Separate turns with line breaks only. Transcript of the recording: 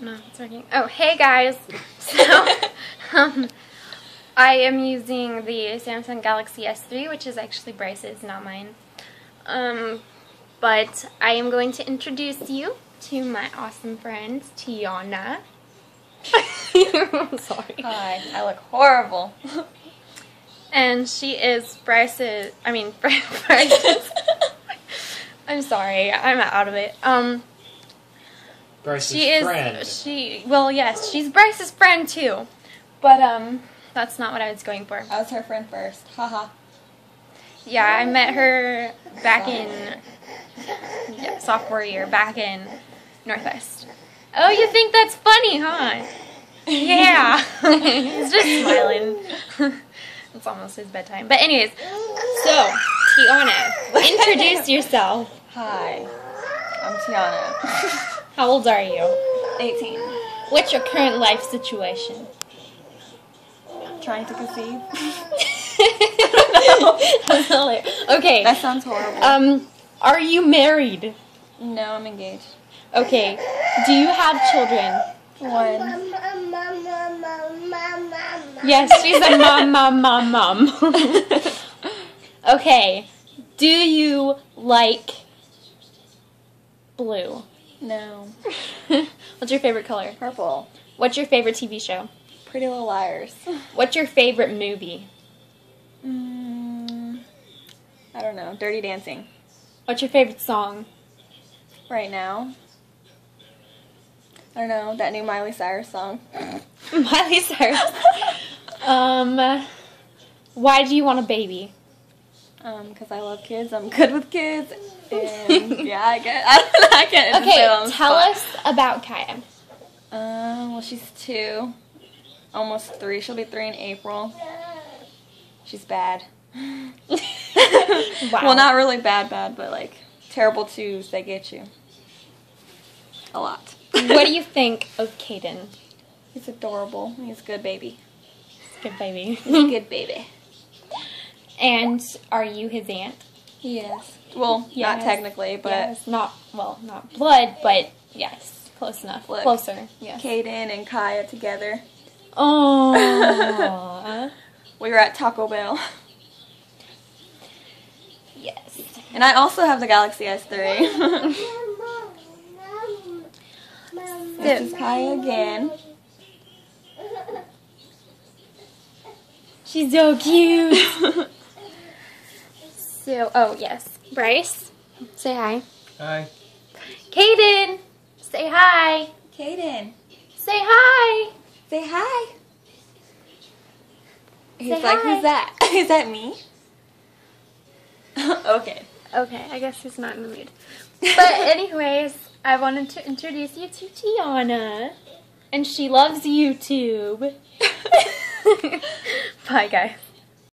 No, it's working. Oh, hey guys. So, um, I am using the Samsung Galaxy S3, which is actually Bryce's, not mine. Um, but I am going to introduce you to my awesome friend, Tianna. Sorry.
Hi, I look horrible.
And she is Bryce's, I mean, Bryce's. I'm sorry, I'm out of it. Um,
Bryce's
she is
friend.
she well yes she's bryce's friend too. But um that's not what i was going for.
I was her friend first. Haha.
yeah i met her back in yeah, sophomore year back in northwest. Oh you think that's funny huh? Yeah. He's just smiling. It's almost his bedtime. But anyways so tianna introduce yourself.
Hi, I'm Tianna.
how old are you
18.
what's your current life situation
Trying to conceive.
okay.
That sounds horrible.
Um, are you married?
no, I'm engaged.
Okay. Do you have children?
One.
Yes, she's a mom, mom, mom, mom. okay. Do you like blue?
No.
What's your favorite color?
Purple.
What's your favorite TV show?
Pretty Little Liars.
What's your favorite movie?
Mm, I don't know. Dirty Dancing.
What's your favorite song?
Right now. I don't know. That new Miley Cyrus song.
Miley Cyrus. um, why do you want a baby?
Um, because I love kids. I'm good with kids. And yeah, I get. I, I can't. just say it on
Okay, tell us about Kaya.
Um, well, she's two, almost three. She'll be three in April. She's bad.
Wow.
Well, not really bad, bad, but like terrible twos. They get you a lot.
what do you think of Caden?
He's adorable. He's a good baby.
He's a Good baby.
He's a good baby.
And are you his aunt?
Yes. Well,
Yes.
not technically, but
yes, not well, not blood, but yes, close enough.
Look.
Closer. Yes.
Kaden and Kaya together.
Oh.
We were at Taco Bell.
yes.
And I also have the Galaxy S3. this is Kaya again.
She's so cute. so, oh yes, Bryce, say hi.
Hi.
Caden, say hi.
Kaden,
Say hi.
say hi. He's
Say
like,
hi.
who's that? Is that me? okay.
Okay, I guess he's not in the mood. But anyways, I wanted to introduce you to Tianna. And she loves YouTube. Bye guys.